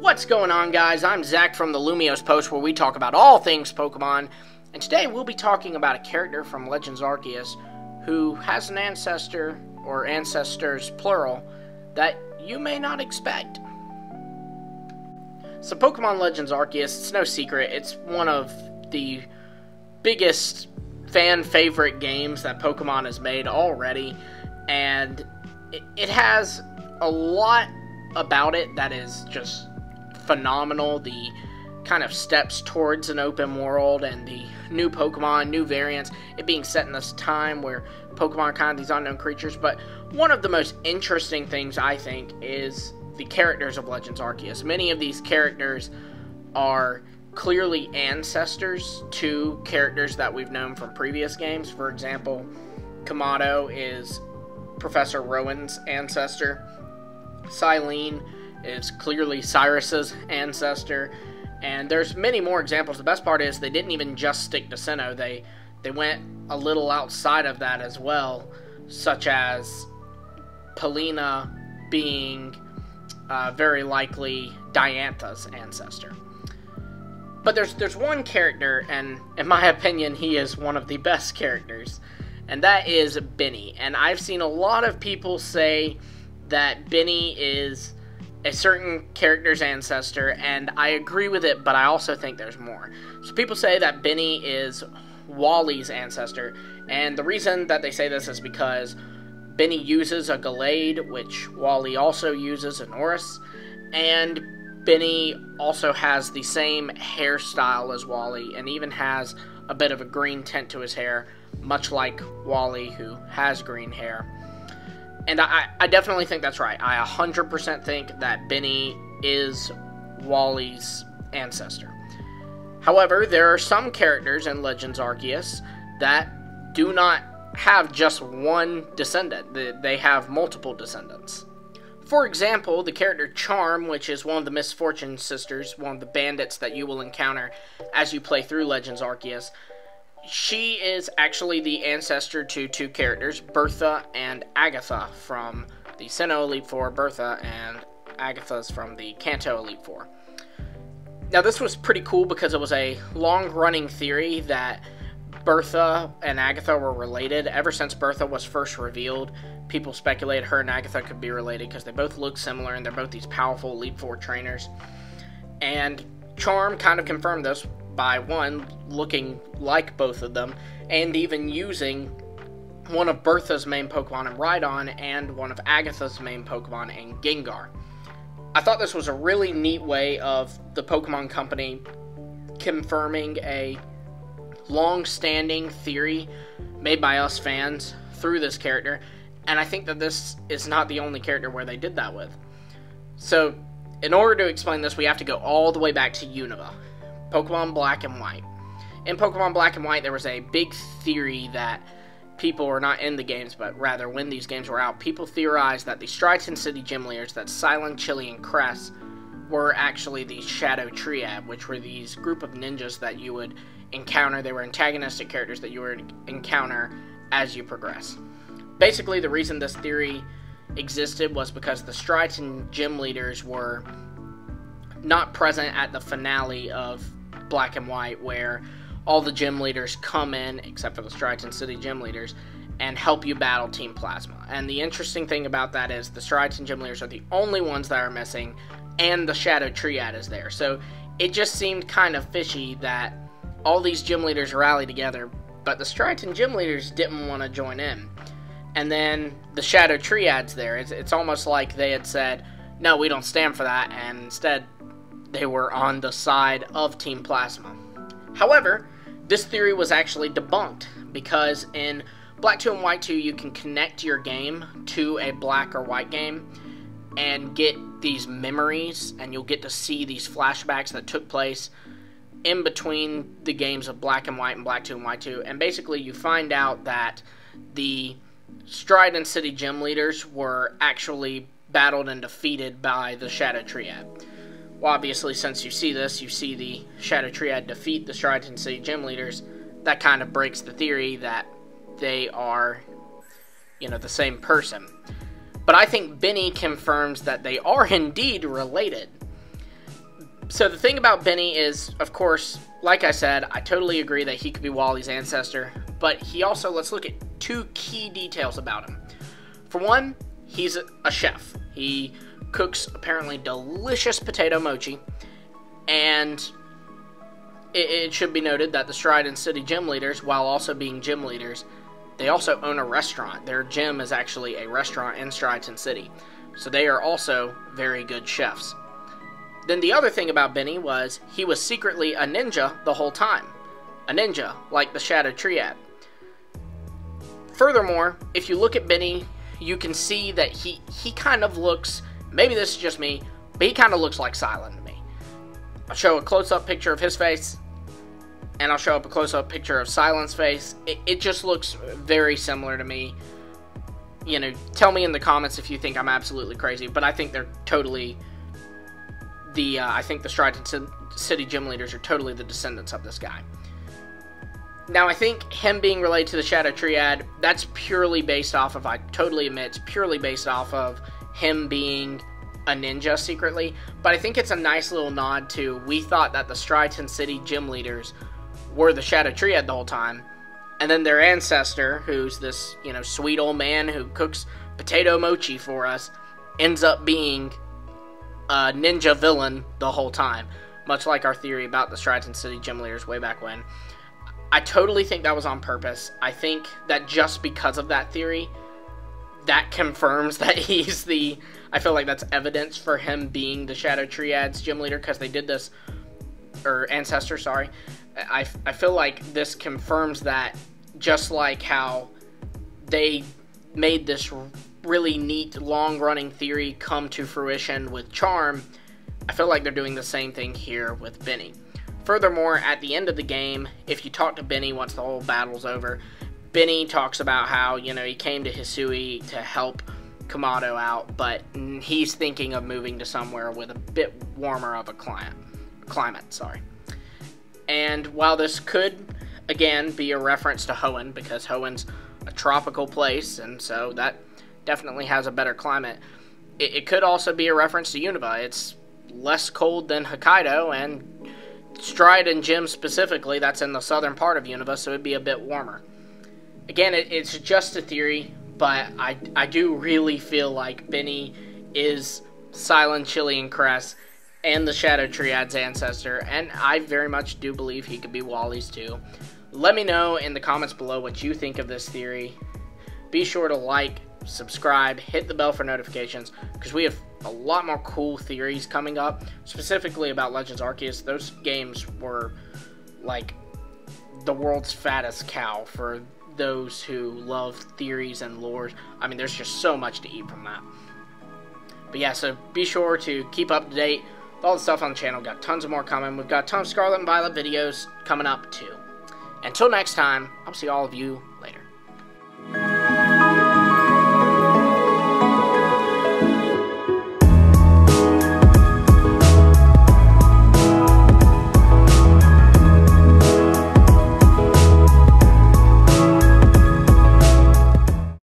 What's going on, guys? I'm Zach from the Lumiose Post, where we talk about all things Pokemon. And today we'll be talking about a character from Legends Arceus who has an ancestor, or ancestors plural, that you may not expect. So, Pokemon Legends Arceus, it's no secret, it's one of the biggest fan favorite games that Pokemon has made already. And it, it has a lot about it that is just phenomenal. The kind of steps towards an open world and the new Pokemon, new variants, it being set in this time where Pokemon are kind of these unknown creatures. But one of the most interesting things I think is the characters of Legends Arceus. Many of these characters are clearly ancestors to characters that we've known from previous games. For example, Kamado is Professor Rowan's ancestor. Cyllene is clearly Cyrus's ancestor, and there's many more examples. The best part is they didn't even just stick to Sinnoh; they they went a little outside of that as well, such as Palina being uh, very likely Diantha's ancestor. But there's there's one character, and in my opinion, he is one of the best characters, and that is Beni. And I've seen a lot of people say that Beni is a certain character's ancestor, and I agree with it, but I also think there's more. So people say that Beni is Wally's ancestor, and the reason that they say this is because Beni uses a Gallade, which Wally also uses, an Oris, and Beni also has the same hairstyle as Wally, and even has a bit of a green tint to his hair, much like Wally, who has green hair. And I, I definitely think that's right. I 100% think that Beni is Wally's ancestor. However, there are some characters in Legends Arceus that do not have just one descendant, they have multiple descendants. For example, the character Charm, which is one of the Misfortune sisters, one of the bandits that you will encounter as you play through Legends Arceus, she is actually the ancestor to two characters, Bertha and Agatha from the Sinnoh Elite Four, Bertha, and Agatha's from the Kanto Elite Four. Now, this was pretty cool because it was a long running theory that Bertha and Agatha were related. Ever since Bertha was first revealed, people speculated her and Agatha could be related because they both look similar and they're both these powerful Elite Four trainers. And Charm kind of confirmed this by one, looking like both of them, and even using one of Bertha's main Pokemon in Rhydon and one of Agatha's main Pokemon in Gengar. I thought this was a really neat way of the Pokemon Company confirming a long standing theory made by us fans through this character, and I think that this is not the only character where they did that with. So, in order to explain this, we have to go all the way back to Unova. Pokemon Black and White. In Pokemon Black and White, there was a big theory that people were not in the games, but rather when these games were out, people theorized that the Striaton City gym leaders, that Cilan, Chili, and Cress, were actually the Shadow Triad, which were these group of ninjas that you would encounter. They were antagonistic characters that you would encounter as you progress. Basically, the reason this theory existed was because the Striaton gym leaders were not present at the finale of black and white where all the gym leaders come in, except for the Striaton City gym leaders, and help you battle Team Plasma. And the interesting thing about that is the Striaton gym leaders are the only ones that are missing, and the Shadow Triad is there. So it just seemed kind of fishy that all these gym leaders rally together, but the Striaton gym leaders didn't want to join in. And then the Shadow Triad's there. It's, it's almost like they had said, no, we don't stand for that, and instead they were on the side of Team Plasma. However, this theory was actually debunked because in Black 2 and White 2, you can connect your game to a black or white game and get these memories, and you'll get to see these flashbacks that took place in between the games of Black and White and Black 2 and White 2. And basically, you find out that the Striaton City gym leaders were actually battled and defeated by the Shadow Triad. Well, obviously, since you see this, you see the Shadow Triad defeat the Striaton City gym leaders. That kind of breaks the theory that they are, you know, the same person. But I think Beni confirms that they are indeed related. so the thing about Beni is, of course, like I said, I totally agree that he could be Wally's ancestor, but he also, let's look at two key details about him. For one, he's a chef. He cooks apparently delicious potato mochi, and it, it should be noted that the Striaton City gym leaders, while also being gym leaders, they also own a restaurant. Their gym is actually a restaurant in Striaton City. So they are also very good chefs. Then the other thing about Beni was he was secretly a ninja the whole time. A ninja, like the Shadow Triad. Furthermore, if you look at Benny, you can see that he, he kind of looks, maybe this is just me, but he kind of looks like Cilan to me. I'll show a close up picture of his face, and I'll show up a close up picture of Cilan's face. It, it just looks very similar to me. You know, tell me in the comments if you think I'm absolutely crazy, but I think they're totally the uh, I think the Striaton City gym leaders are totally the descendants of this guy. Now, I think him being related to the Shadow Triad, that's purely based off of, I totally admit, it's purely based off of him being a ninja secretly. But I think it's a nice little nod to, we thought that the Striaton City gym leaders were the Shadow Triad the whole time. And then their ancestor, who's this, you know, sweet old man who cooks potato mochi for us, ends up being a ninja villain the whole time, much like our theory about the Striaton City gym leaders way back when. I totally think that was on purpose. I think that just because of that theory, that confirms that he's the. I feel like that's evidence for him being the Shadow Triad's gym leader because they did this, or ancestor, sorry. I, I feel like this confirms that just like how they made this really neat long running theory come to fruition with Charm, I feel like they're doing the same thing here with Beni. Furthermore, at the end of the game, if you talk to Beni once the whole battle's over, Beni talks about how, you know, he came to Hisui to help Kamado out, but he's thinking of moving to somewhere with a bit warmer of a climate. Climate, sorry. And while this could, again, be a reference to Hoenn, because Hoenn's a tropical place, and so that definitely has a better climate. It, it could also be a reference to Unova. It's less cold than Hokkaido, and Striaton Gym specifically, that's in the southern part of Unova, so it'd be a bit warmer. Again, it, it's just a theory, but I, I do really feel like Beni is Cilan Chilean Cress and the Shadow Triad's ancestor, and I very much do believe he could be Wally's too. Let me know in the comments below what you think of this theory. Be sure to like, subscribe, hit the bell for notifications, because we have a lot more cool theories coming up, specifically about Legends Arceus. Those games were like the world's fattest cow for those who love theories and lore. I mean, there's just so much to eat from that. But yeah, so be sure to keep up to date with all the stuff on the channel. We've got tons of more coming. We've got tons of Scarlet and Violet videos coming up too. Until next time, I'll see all of you.